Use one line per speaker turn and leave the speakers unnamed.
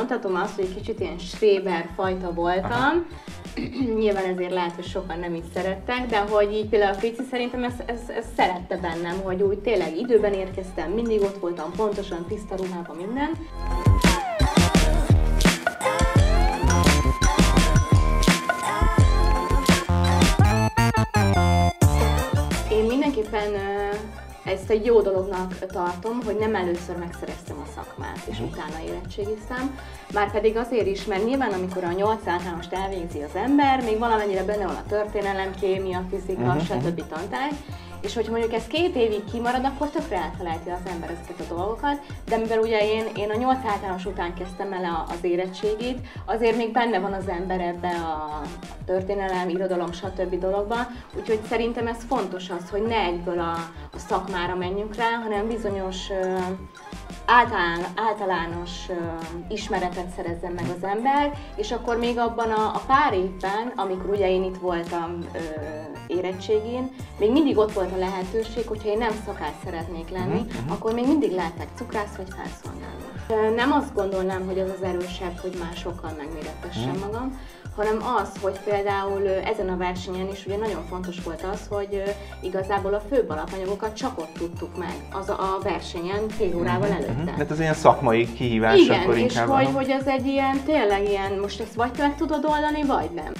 Mondhatom azt, hogy kicsit ilyen Schreber fajta voltam, Aha. Nyilván ezért lehet, hogy sokan nem is szerettek, de hogy így például a Frici szerintem ez, ez, ez szerette bennem, hogy úgy tényleg időben érkeztem, mindig ott voltam, pontosan tiszta ruhában minden. Én mindenképpen ezt egy jó dolognak tartom, hogy nem először megszereztem a szakmát, és uh-huh. utána érettségiztem. Már pedig azért is, mert nyilván amikor a 8 általánost elvégzi az ember, még valamennyire benne van a történelem, kémia, fizika, uh-huh. stb. tantárgy, és hogyha mondjuk ez két évig kimarad, akkor tökre elfelejti az ember ezeket a dolgokat, de mivel ugye én, én a 8 általános után kezdtem el az érettségét, azért még benne van az ember ebbe a történelem, irodalom, stb. dologban, úgyhogy szerintem ez fontos az, hogy ne egyből a, a szakmára menjünk rá, hanem bizonyos általán, általános uh, ismeretet szerezzen meg az ember, és akkor még abban a, a pár évben, amikor ugye én itt voltam uh, érettségén, még mindig ott volt a lehetőség, hogyha én nem szakács szeretnék lenni, uh-huh. akkor még mindig lehetek cukrász vagy felszolgáló. Nem azt gondolnám, hogy az az erősebb, hogy másokkal megméretessem uh-huh. magam, hanem az, hogy például ezen a versenyen is ugye nagyon fontos volt az, hogy igazából a főbb alapanyagokat csak ott tudtuk meg, az a versenyen fél órával előtte. Mm-hmm.
Tehát az ilyen szakmai kihívás
Igen,
akkor
és hogy, hogy ez egy ilyen, tényleg ilyen, most ezt vagy te meg tudod oldani, vagy nem.